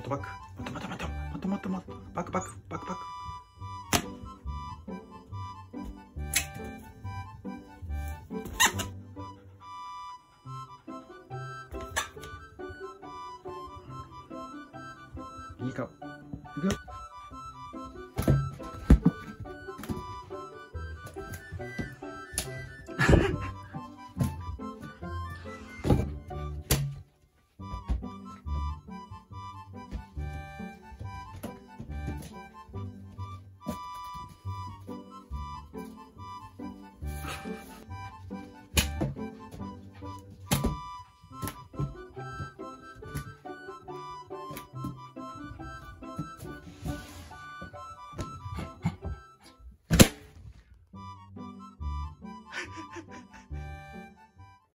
っバック。もっともっともっとバクバク。バクバク。いい顔。いくよ。